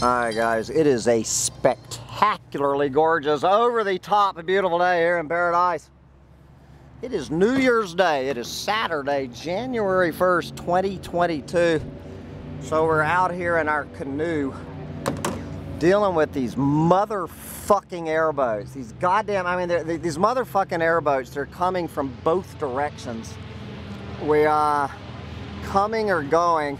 Alright guys, it is a spectacularly gorgeous, over the top beautiful day here in paradise. It is New Year's Day. It is Saturday, January 1st, 2022. So we're out here in our canoe dealing with these motherfucking airboats. These goddamn, I mean, these motherfucking airboats, they're coming from both directions. We are coming or going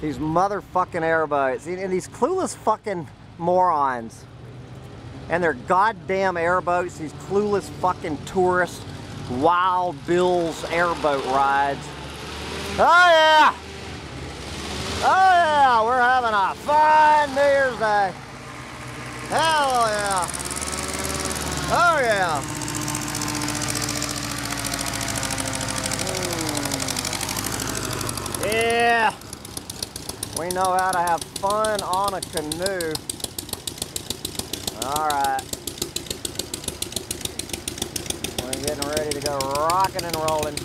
these motherfucking airboats. And these clueless fucking morons. And their goddamn airboats, these clueless fucking tourists, wild bills airboat rides. Oh yeah! Oh yeah, we're having a fine New Year's Day. Hell yeah! Oh yeah! Mm. Yeah! We know how to have fun on a canoe. All right. We're getting ready to go rocking and rolling.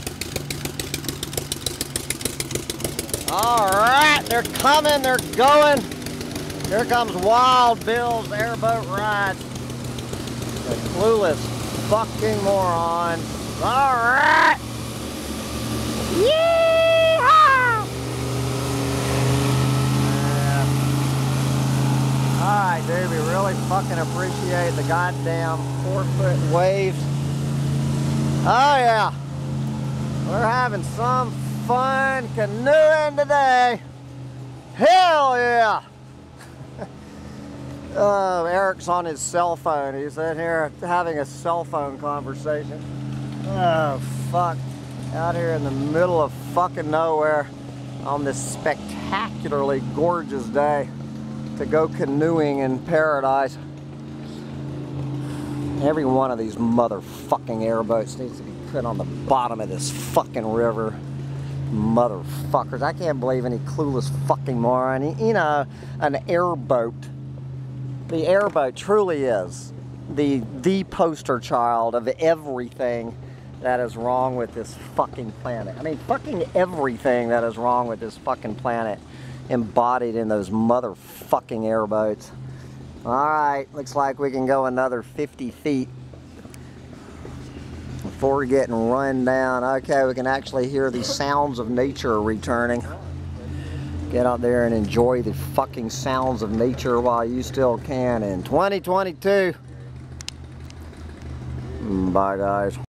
All right, they're coming, they're going. Here comes Wild Bill's airboat ride. The clueless fucking morons. All right. Yeah. We really fucking appreciate the goddamn four-foot waves. Oh, yeah. We're having some fun canoeing today. Hell yeah. oh, Eric's on his cell phone. He's in here having a cell phone conversation. Oh, fuck. Out here in the middle of fucking nowhere on this spectacularly gorgeous day to go canoeing in paradise. Every one of these motherfucking airboats needs to be put on the bottom of this fucking river. Motherfuckers. I can't believe any clueless fucking moron. You know, an airboat. The airboat truly is the, the poster child of everything that is wrong with this fucking planet. I mean, fucking everything that is wrong with this fucking planet embodied in those motherfucking airboats. Alright, looks like we can go another 50 feet before getting run down. Okay, we can actually hear the sounds of nature returning. Get out there and enjoy the fucking sounds of nature while you still can in 2022. Bye guys.